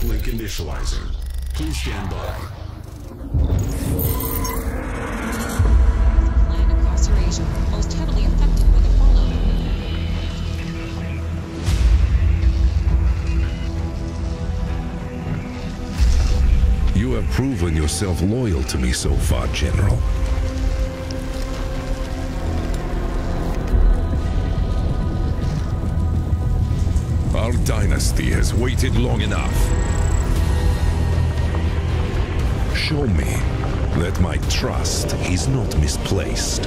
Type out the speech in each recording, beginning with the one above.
Tank initializing. Please stand by. Land across Eurasia, most heavily affected by the fallout. You have proven yourself loyal to me so far, General. Dynasty has waited long enough. Show me that my trust is not misplaced.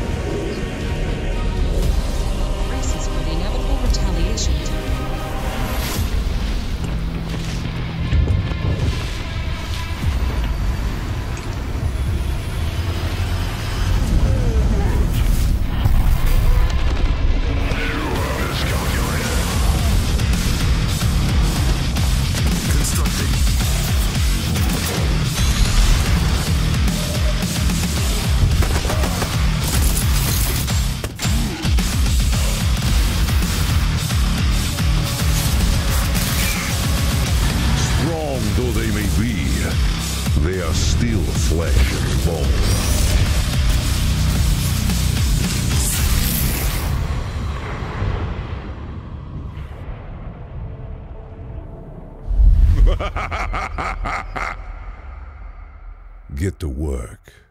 They are still flesh and bone. Get to work.